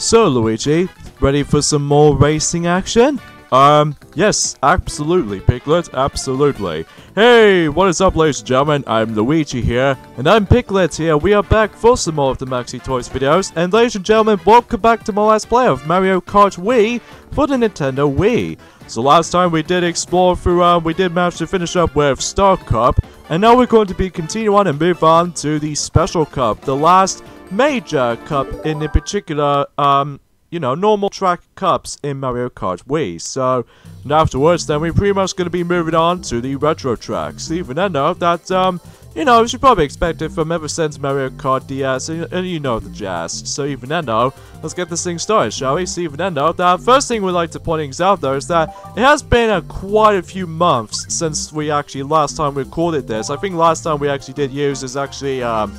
So, Luigi, ready for some more racing action? Um, yes, absolutely, Piglet, absolutely. Hey, what is up, ladies and gentlemen? I'm Luigi here, and I'm Piglet here. We are back for some more of the Maxi Toys videos, and ladies and gentlemen, welcome back to my last play of Mario Kart Wii for the Nintendo Wii. So last time we did explore through, uh, we did manage to finish up with Star Cup, and now we're going to be continue on and move on to the Special Cup, the last major cup in the particular, um, you know, normal track cups in Mario Kart Wii. So, afterwards, then we're pretty much going to be moving on to the retro tracks. Even I know that, um, you know, you should probably expect it from ever since Mario Kart DS, and, you know the jazz. So even let's get this thing started, shall we? So even Endo, the first thing we'd like to point out though is that it has been a quite a few months since we actually last time recorded this. I think last time we actually did use is actually um,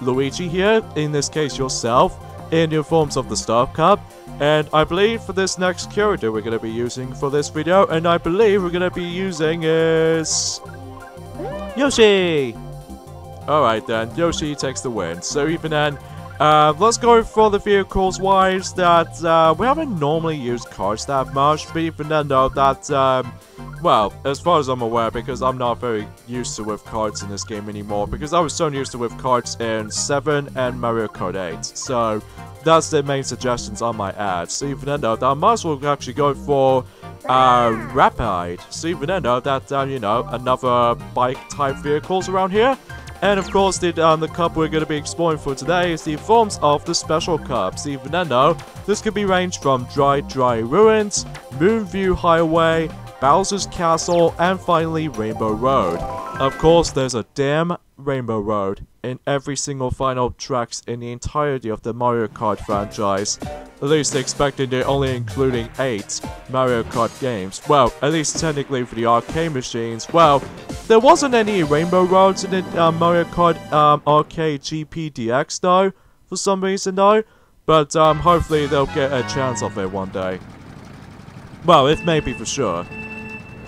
Luigi here, in this case yourself, in your forms of the Star Cup. And I believe for this next character we're going to be using for this video, and I believe we're going to be using is... Yoshi! Alright then, Yoshi takes the win. So even then, uh, let's go for the vehicles wise that uh, we haven't normally used cars that much, but even then though that, um, well, as far as I'm aware, because I'm not very used to with cards in this game anymore, because I was so used to with cards in 7 and Mario Kart 8, so that's the main suggestions on my ad. So even then though, that I might as well actually go for uh, Rapide. So even then though, that, um, you know, another bike type vehicles around here. And of course, the, um, the cup we're going to be exploring for today is the forms of the special cups. Even though, this could be ranged from Dry Dry Ruins, Moonview Highway, Bowser's Castle, and finally Rainbow Road. Of course, there's a damn Rainbow Road in every single final tracks in the entirety of the Mario Kart franchise. At least expecting it only including 8 Mario Kart games. Well, at least technically for the arcade machines. Well, there wasn't any Rainbow Roads in the uh, Mario Kart um, Arcade GP DX though, for some reason though. But um, hopefully they'll get a chance of it one day. Well, if maybe for sure.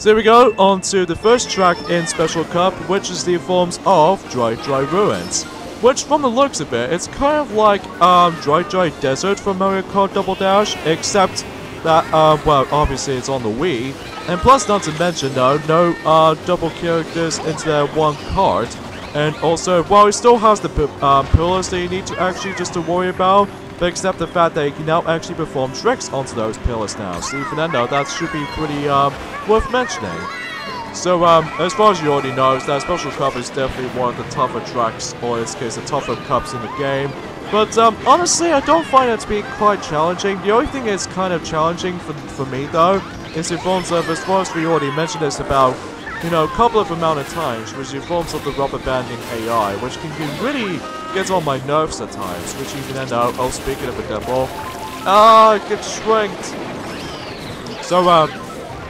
So here we go, on to the first track in Special Cup, which is the forms of Dry Dry Ruins. Which, from the looks of it, it's kind of like um, Dry Dry Desert from Mario Kart Double Dash, except that, uh, well, obviously it's on the Wii. And plus, not to mention, though, no uh, double characters into that one cart. And also, well, it still has the um, pillars that you need to actually just to worry about, but except the fact that you can now actually perform tricks onto those pillars now. So Fernando, that should be pretty um, worth mentioning. So, um, as far as you already know, that Special Cup is definitely one of the tougher tracks, or in this case, the tougher cups in the game. But, um, honestly, I don't find it to be quite challenging. The only thing that's kind of challenging for, for me, though, is the forms of, as far as we already mentioned this about, you know, a couple of amount of times, which the forms of the rubber banding AI, which can, be really get on my nerves at times, which even end out, oh, speaking of the devil, ah, it gets shrinked. So, um,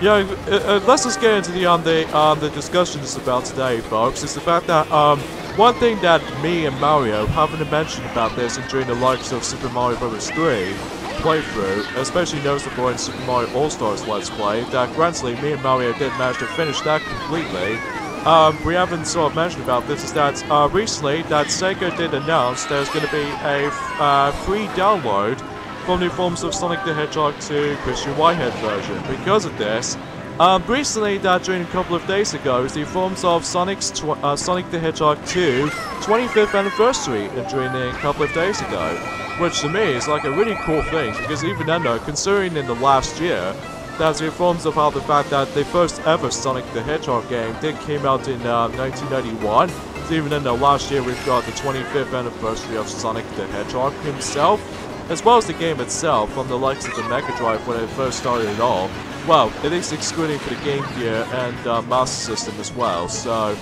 yeah, uh, uh, let's just get into the um the um the discussions about today, folks. Is the fact that um one thing that me and Mario haven't mentioned about this and during the likes of Super Mario Bros. 3 playthrough, especially noticeable in Super Mario All Stars Let's Play, that granted me and Mario didn't manage to finish that completely. Um, we haven't sort of mentioned about this is that uh, recently that Sega did announce there's going to be a uh, free download from new forms of Sonic the Hedgehog 2 Christian Whitehead version. Because of this, um, recently, that during a couple of days ago, is the forms of Sonic's uh, Sonic the Hedgehog 2 25th anniversary during a couple of days ago, which to me is like a really cool thing because even then, though, considering in the last year, that's the forms of the fact that the first ever Sonic the Hedgehog game did came out in uh, 1991. So even in the last year, we've got the 25th anniversary of Sonic the Hedgehog himself as well as the game itself from the likes of the Mega Drive when it first started at all. Well, it is excluding for the Game Gear and uh, Master System as well. So,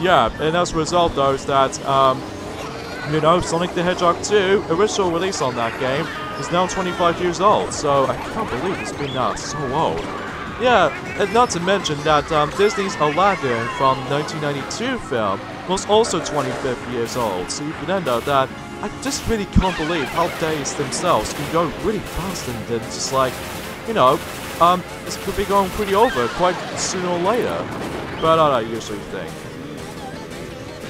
yeah, and as a result, though, is that, um, you know, Sonic the Hedgehog 2, original release on that game, is now 25 years old. So, I can't believe it's been now so old. Yeah, and not to mention that um, Disney's Aladdin from 1992 film was also 25 years old. So you can end out that I just really can't believe how days themselves can go really fast and then just like, you know, um, this could be going pretty over quite sooner or later. But I don't usually think.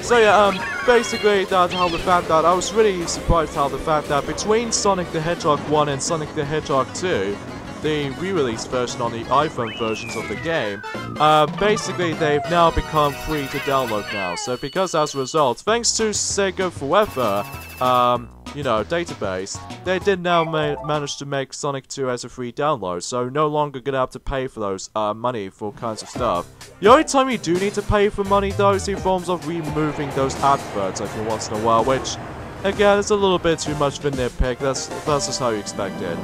So yeah, um, basically that's how the fact that I was really surprised how the fact that between Sonic the Hedgehog 1 and Sonic the Hedgehog 2, the re-released version on the iPhone versions of the game, uh, basically they've now become free to download now. So because as a result, thanks to Sega Forever, um, you know, database, they did now ma manage to make Sonic 2 as a free download, so no longer gonna have to pay for those uh, money for kinds of stuff. The only time you do need to pay for money though is in forms of removing those adverts every once in a while, which, again, is a little bit too much of a nitpick, that's, that's just how you expect it.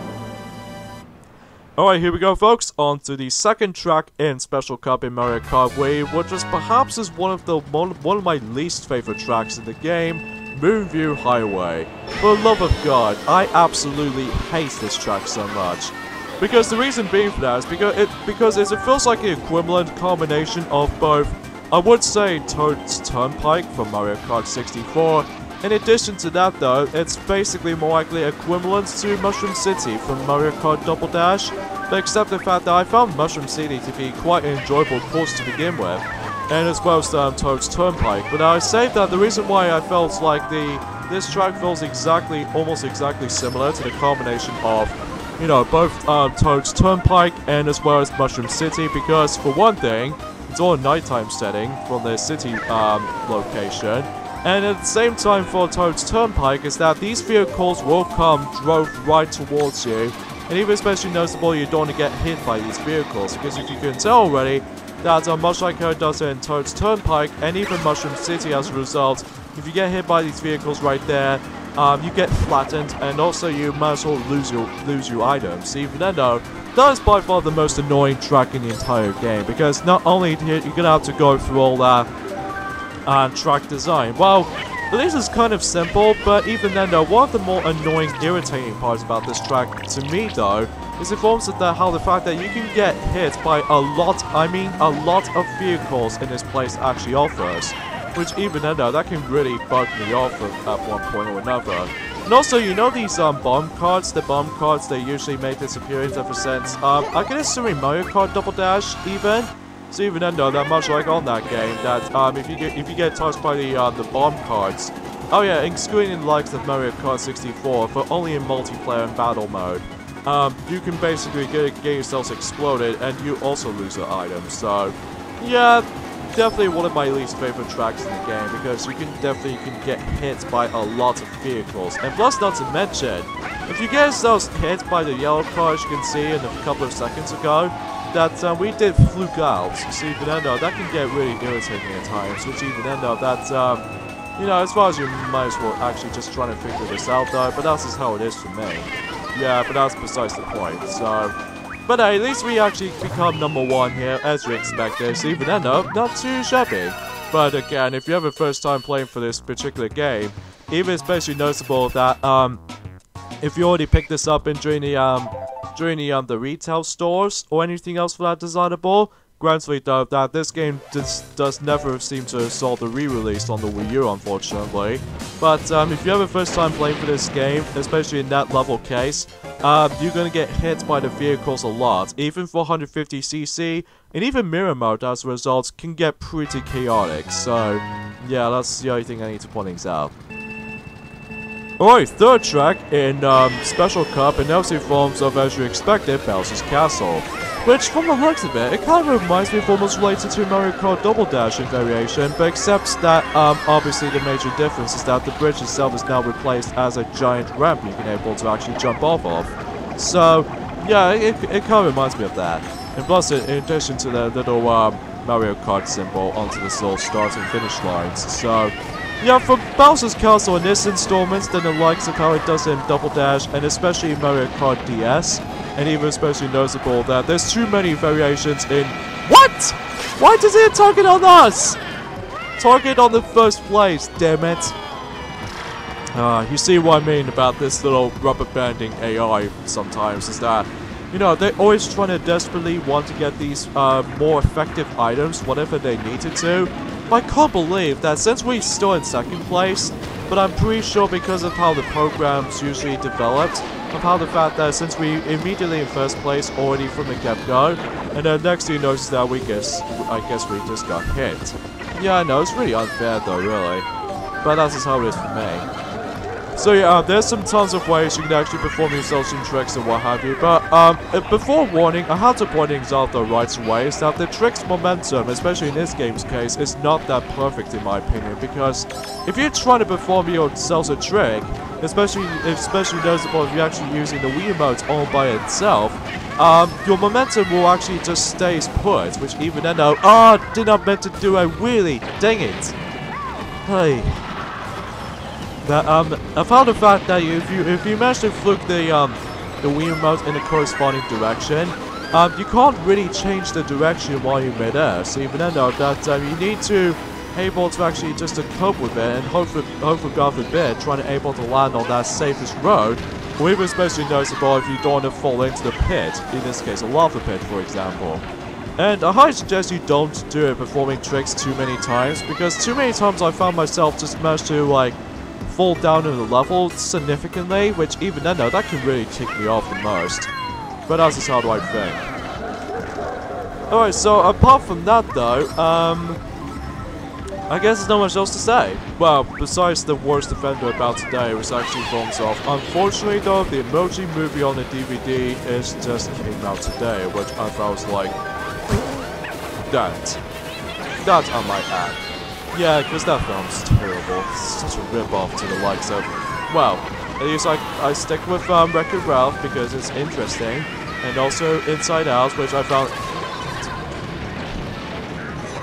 Alright, here we go folks, on to the second track in Special Cup in Mario Kart Wii, which is perhaps is one of the one of my least favorite tracks in the game, Moonview Highway. For the love of God, I absolutely hate this track so much. Because the reason being for that is because it because it feels like an equivalent combination of both, I would say Toad's Turnpike from Mario Kart 64. In addition to that though, it's basically more likely equivalent to Mushroom City from Mario Kart Double Dash, but except the fact that I found Mushroom City to be quite an enjoyable course to begin with and as well as Toad's Turnpike. But I say that the reason why I felt like the this track feels exactly, almost exactly similar to the combination of, you know, both um, Toad's Turnpike and as well as Mushroom City, because for one thing, it's all a nighttime setting from the city um, location. And at the same time for Toad's Turnpike is that these vehicles will come drove right towards you. And even especially noticeable you don't want to get hit by these vehicles because if you can tell already, that much like it does in Toad's Turnpike and even Mushroom City as a result, if you get hit by these vehicles right there, um, you get flattened and also you might as well lose your, lose your items. Even then though, that is by far the most annoying track in the entire game because not only you're gonna have to go through all that uh, track design, well, this is kind of simple, but even then though, one of the more annoying, irritating parts about this track to me though, is informs the, how the fact that you can get hit by a lot, I mean a lot of vehicles in this place actually offers. Which even then though, that can really bug me off at one point or another. And also, you know these um, bomb cards, the bomb cards they usually make disappear in different sense. Um, I can assume Mario Kart Double Dash even. So even then though, that much like on that game, that um, if you get if you get touched by the uh, the bomb cards, oh yeah, excluding the likes of Mario Kart 64, but only in multiplayer and battle mode um, you can basically get, get yourselves exploded and you also lose the items. So, yeah, definitely one of my least favorite tracks in the game because you can definitely you can get hit by a lot of vehicles. And plus, not to mention, if you get yourselves hit by the yellow car, as you can see in a couple of seconds ago, that um, we did fluke out. So even that can get really irritating at times, which even though, that, um, you know, as far as you might as well actually just trying to figure this out though, but that's just how it is for me. Yeah, but that's precisely the point, so... But hey, at least we actually become number one here, as we expected, so even then, no, not too shabby. But again, if you have a first time playing for this particular game, even especially noticeable that, um, if you already picked this up in during the, um, during the, um, the retail stores, or anything else for that desirable, Granted though, that this game just does never seem to saw the re-release on the Wii U unfortunately. But um, if you have a first time playing for this game, especially in that level case, uh, you're gonna get hit by the vehicles a lot, even for 150cc, and even mirror mode as a result can get pretty chaotic, so yeah, that's the only thing I need to point out. Alright, third track in um, Special Cup and also forms of, as you expected, Bowser's Castle. Which, from the looks of it, it kind of reminds me of almost related to Mario Kart Double Dash in variation, but except that, um, obviously the major difference is that the bridge itself is now replaced as a giant ramp you can able to actually jump off of. So, yeah, it, it kind of reminds me of that. And plus, in addition to the little um, Mario Kart symbol onto the little start and finish lines. So, yeah, for Bowser's Castle in this installment, then the likes of how it does in Double Dash, and especially Mario Kart DS, and even especially noticeable that there's too many variations in... What?! Why does it target on us?! Target on the first place, damn it! Uh, you see what I mean about this little rubber banding AI sometimes, is that, you know, they're always trying to desperately want to get these uh, more effective items, whatever they needed to. But I can't believe that since we're still in second place, but I'm pretty sure because of how the program's usually developed, how the fact that since we immediately in first place already from the get-go, and then next you notice that we guess, I guess we just got hit. Yeah, I know, it's really unfair though, really. But that's just how it is for me. So yeah, uh, there's some tons of ways you can actually perform yourself some tricks and what have you, but um, uh, before warning, I have to point things out though right away, is that the trick's momentum, especially in this game's case, is not that perfect in my opinion, because if you're trying to perform yourself a trick, especially especially noticeable if you're actually using the Wii remote all by itself, um, your momentum will actually just stays put, which even then ah, oh, did not meant to do a wheelie, dang it. Hey. That um, I found the fact that if you if you manage to flick the um the Wii remote in the corresponding direction, um, you can't really change the direction while you're midair. So even then, though, that um, you need to able to actually just to cope with it and hope for hope for God forbid trying to able to land on that safest road. Or even especially noticeable if you don't want to fall into the pit, in this case a lava pit for example. And I highly suggest you don't do it performing tricks too many times, because too many times I found myself just managed to like fall down in the level significantly, which even then though, that can really tick me off the most. But that's just how do I think. Alright, so apart from that though, um... I guess there's not much else to say. Well, besides the worst offender about today was actually films off. Unfortunately though, the Emoji movie on the DVD is just came out today, which I thought was like... That. That I might add. Yeah, because that film's terrible. It's such a rip-off to the likes of... Well, at least I, I stick with um, Wreck-It Ralph because it's interesting. And also Inside Out, which I found...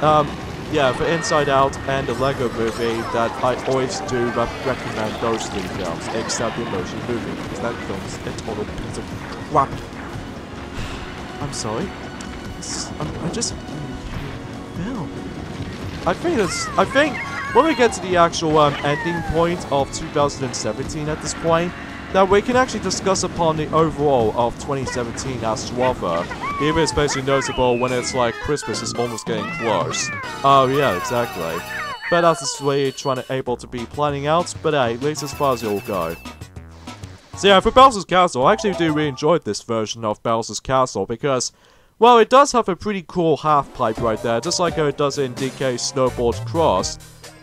Um, yeah, for Inside Out and the Lego movie, that I always do re recommend those three films, except the Emoji movie, because that film is a total piece of crap. I'm sorry. I'm, I just... Film. I think it's, I think when we get to the actual um, ending point of 2017 at this point, that we can actually discuss upon the overall of 2017 as other. Even especially noticeable when it's like Christmas is almost getting close. Oh yeah, exactly. But that's just way trying to able to be planning out, but hey, at least as far as it'll go. So yeah, for Bowser's Castle, I actually do really enjoy this version of Bowser's Castle because well, it does have a pretty cool half-pipe right there, just like how it does in DK Snowboard Cross.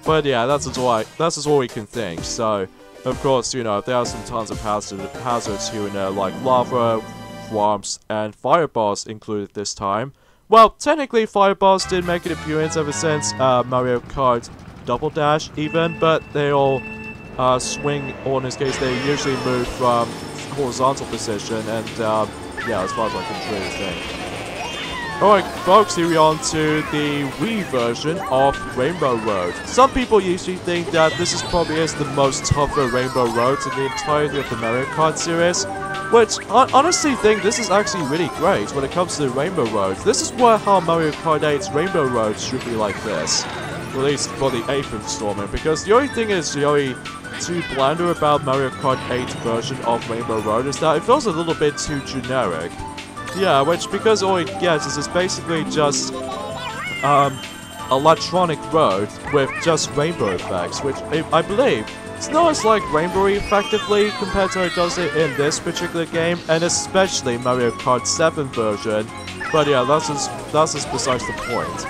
But yeah, that's all, I, that's all we can think. So, of course, you know, there are some tons of hazard, hazards here and there, like lava, swamps, and fireballs included this time. Well, technically, fireballs did make an appearance ever since uh, Mario Kart Double Dash, even, but they all uh, swing, or in this case, they usually move from horizontal position, and uh, yeah, as far as I can really think. Alright folks, here we on to the Wii version of Rainbow Road. Some people usually think that this is probably is the most tougher Rainbow Road in the entirety of the Mario Kart series, which I honestly think this is actually really great when it comes to Rainbow Road. This is what how Mario Kart 8's Rainbow Road should be like this, at least for the 8th installment, because the only thing is the only too blunder about Mario Kart 8 version of Rainbow Road is that it feels a little bit too generic. Yeah, which because all it gets is it's basically just um, electronic road with just rainbow effects, which I believe it's not as like rainbow effectively compared to how it does it in this particular game, and especially Mario Kart 7 version. But yeah, that's just, that's just besides the point.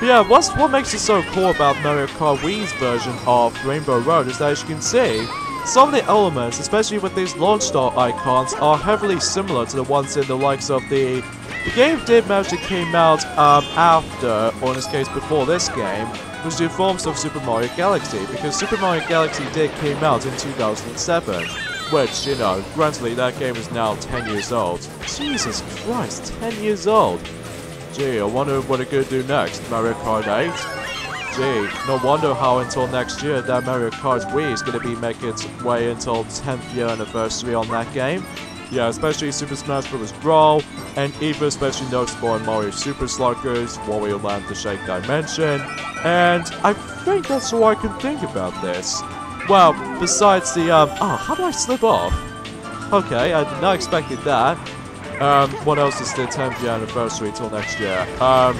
But yeah, what's, what makes it so cool about Mario Kart Wii's version of Rainbow Road is that as you can see, some of the elements, especially with these launch star icons, are heavily similar to the ones in the likes of the... The game did actually came out um, after, or in this case before this game, was the forms of Super Mario Galaxy, because Super Mario Galaxy did came out in 2007. Which, you know, granted that game is now 10 years old. Jesus Christ, 10 years old! Gee, I wonder what it could do next. Mario Kart 8? Gee, no wonder how until next year that Mario Kart Wii is going to be making its way until 10th year anniversary on that game. Yeah, especially Super Smash Bros. Brawl, and even especially noticeable in Mario Super Sluggers, Wario Land The Shake Dimension, and I think that's all I can think about this. Well, besides the, um, oh, how do I slip off? Okay, I did not expect that. Um, what else is the 10th year anniversary till next year? Um,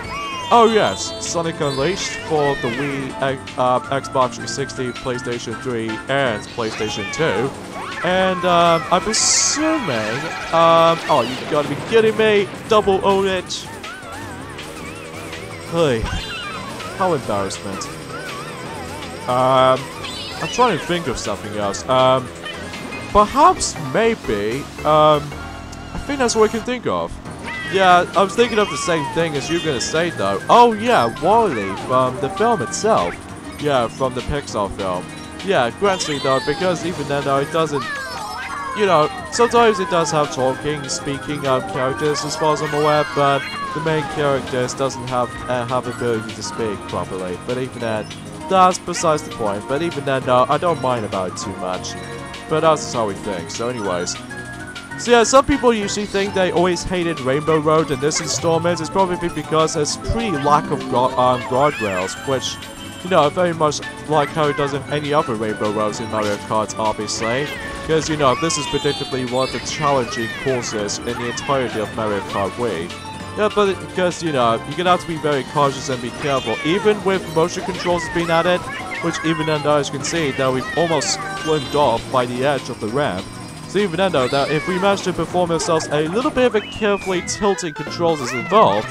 Oh yes, Sonic Unleashed for the Wii, uh, Xbox 360, PlayStation 3, and PlayStation 2. And um, I'm assuming, um, oh you gotta be kidding me, double own it. Hey. How embarrassment. Um, I'm trying to think of something else. Um, perhaps, maybe, um, I think that's what I can think of. Yeah, I was thinking of the same thing as you're gonna say though. Oh yeah, WALL-E from the film itself. Yeah, from the Pixar film. Yeah, granted though, because even then though, it doesn't... You know, sometimes it does have talking, speaking um, characters as far as I'm aware, but the main characters doesn't have uh, have ability to speak properly. But even then, that's besides the point. But even then, no, I don't mind about it too much. But that's how we think. So anyways, so yeah, some people usually think they always hated Rainbow Road in this installment. It's probably because it's pretty lack of um, guardrails, which, you know, very much like how it does in any other Rainbow Roads in Mario Kart, obviously. Because, you know, this is predictably one of the challenging courses in the entirety of Mario Kart Wii. Yeah, but because, you know, you're gonna have to be very cautious and be careful, even with motion controls being added, which even then, as you can see, that we've almost slipped off by the edge of the ramp. So even though, that if we manage to perform ourselves a little bit of a carefully tilting controls is involved,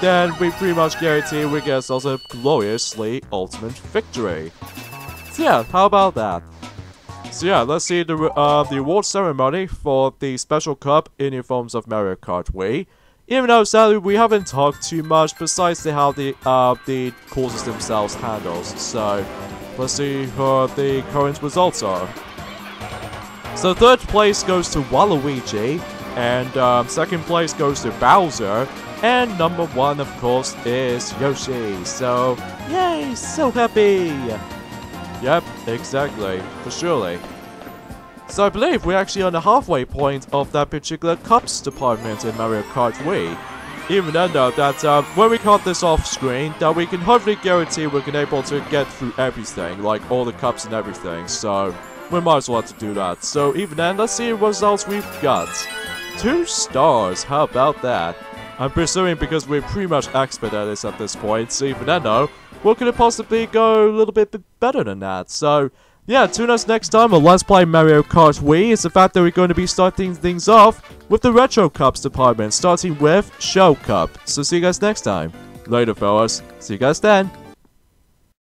then we pretty much guarantee we get ourselves a gloriously ultimate victory. So yeah, how about that? So yeah, let's see the uh, the award ceremony for the Special Cup in the forms of Mario Kart Wii. Even though sadly we haven't talked too much besides how the uh, the courses themselves handles. So let's see who the current results are. So third place goes to Waluigi, and um, second place goes to Bowser, and number one, of course, is Yoshi. So, yay, so happy! Yep, exactly, for surely. So I believe we're actually on the halfway point of that particular Cups department in Mario Kart Wii. Even then though, that um, when we cut this off screen, that we can hopefully guarantee we're able to get through everything, like all the cups and everything, so we might as well have to do that. So even then, let's see what results we've got. Two stars, how about that? I'm presuming because we're pretty much expert at this at this point, so even then though, what could it possibly go a little bit better than that? So, yeah, tune us next time on Let's Play Mario Kart Wii. It's the fact that we're going to be starting things off with the Retro Cups department, starting with Shell Cup. So see you guys next time. Later, fellas. See you guys then.